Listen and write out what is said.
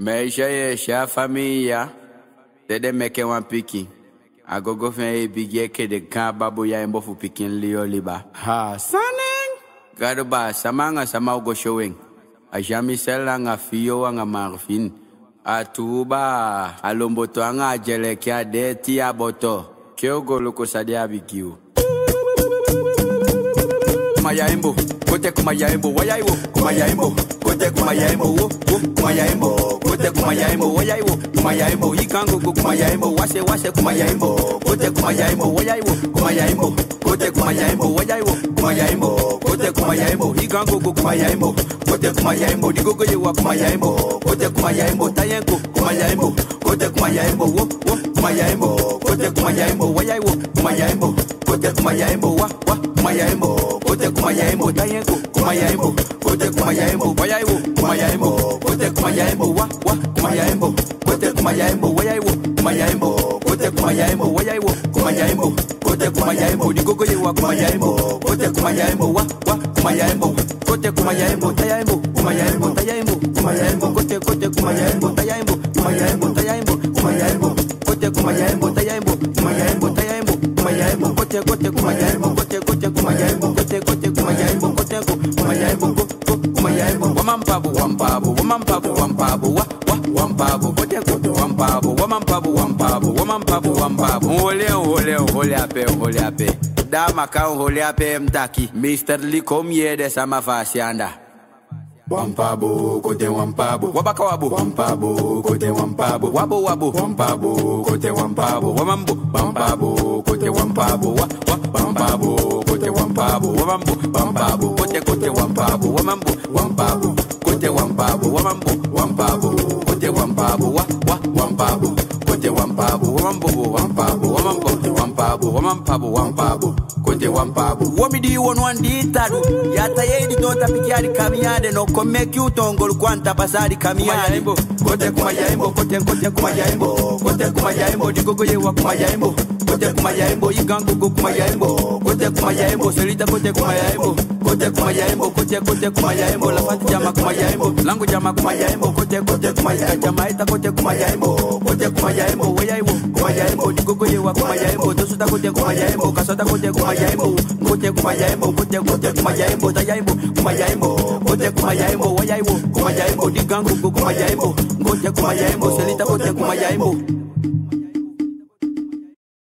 Maisha yesha familia. Tede meke wan pikin Agogo fen e bigye ke de kan babu ya mbofu pikin liyo liba. Ha saneng. Gado ba samanga sama ugo showing. Ajami sela nga fiyo nga marfin. Atuba alomboto anga ajele kia de ti aboto. Kyo golo ko sadi abikiu Kumayaimbo, kote kumayaimbo, wayaiwo, kumayaimbo, kote kumayaimbo, wo, kumayaimbo, kote kumayaimbo, wayaiwo, kumayaimbo, ikango go kumayaimbo, wase wase kumayaimbo, kote kumayaimbo, wayaiwo, kumayaimbo, kote kumayaimbo, wayaiwo, kumayaimbo, kote kumayaimbo, ikango go kumayaimbo, kote kumayaimbo, digogo yewa kumayaimbo, kote kumayaimbo, tayenko kumayaimbo, kote kumayaimbo, wo, wo, kumayaimbo, kote kumayaimbo, wayaiwo, kumayaimbo, kote kumayaimbo, wa, wa, kumayaimbo, kote kumayaimbo, tayenko kumayaimbo, kote kumayaimbo, wayaiwo, kumayaimbo, kote kumayaimbo, wa, wa, kumayaimbo, kote kumayaimbo, wayaiwo, kumayaimbo, kote kumayaimbo, wayaiwo, kumayaimbo, kote kumayaimbo, digogo yewa kumayaimbo, kote kumayaimbo, wa, wa, kumayaimbo, kote kumayaimbo, tayaimbo, kumayaimbo, tayaimbo, kumayaimbo, kote kote kumayaimbo, tayaimbo, kumayaimbo, tayaimbo, kumayaimbo, kote kumayaimbo, tayaimbo, kumayaimbo, tayaimbo, kumayaimbo, kote kote kumayaimbo, kote kote kumayaimbo, kote kote kumayaimbo, kote ko kumayaimbo, ko ko kumayaimbo, wamampabu wampabu, wamampabu wampabu, wa wa wampabu, kote kote wampabu, wamampabu wampabu, wamampabu wampabu, ole ole ole ape ole ape. Dama kan ole ape mtaki, Mr. Likom yede sama fasianda. Wampabu, kote wampabu, wabaka wabu, wampabu, kote wampabu, wabo wabo, wampabu, kote wampabu, wamambo, wampabu, kote wampabu, wa wa. Wampabu, kote wampabu, wamambo, wampabu, kote kote wampabu, wamambo, wampabu, kote wampabu, wamambo, wampabu, kote wampabu, wa wa. Wampabu, kote wampabu, wamambo, wampabu, wamambo, wampabu, wamampabu, wampabu, kote wampabu. Wamidi wonu anditaru, yata yedi tota pikiari kamiyade no komeki utongol kwanta basari kamiyade. Kote kumayaimbo, kote kote kumayaimbo, kote kumayaimbo, digogo yewa kumayaimbo, kote kumayaimbo, igango go kumayaimbo, kote kumayaimbo, selita kote kumayaimbo, kote kumayaimbo, kote kote kumayaimbo, lafati jama kumayaimbo, langu jama kumayaimbo, kote kote kumayaimbo, jama ita kote kumayaimbo, kote kumayaimbo, wayaibo, kumayaimbo, digogo yewa tosuta kote kumayaimbo, kasota kote kumayaimbo, kote kumayaimbo, kote kote kumayaimbo, tayaimbo, kumayaimbo, kote kumayaimbo, wayaibo, kumayaimbo, digango go kumayaimbo, kote kumayaimbo, selita kote kumayaimbo,